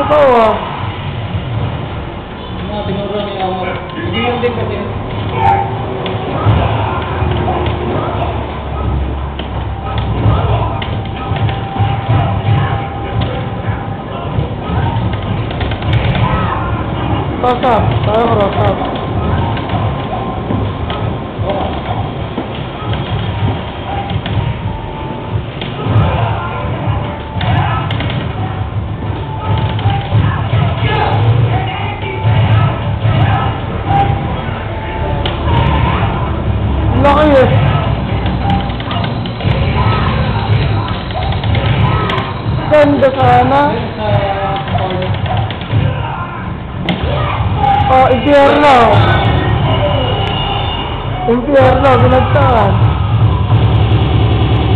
ke bawah. Tengok orang ni, orang ni. Dia yang Tidak ni. Tak, tak. Tak. ganda sana. Oh, impyerno. Impyerno, binagtaan.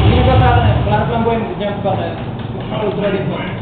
Hindi ka parang, lahat lang buhay, jump ka kayo. Ultra default.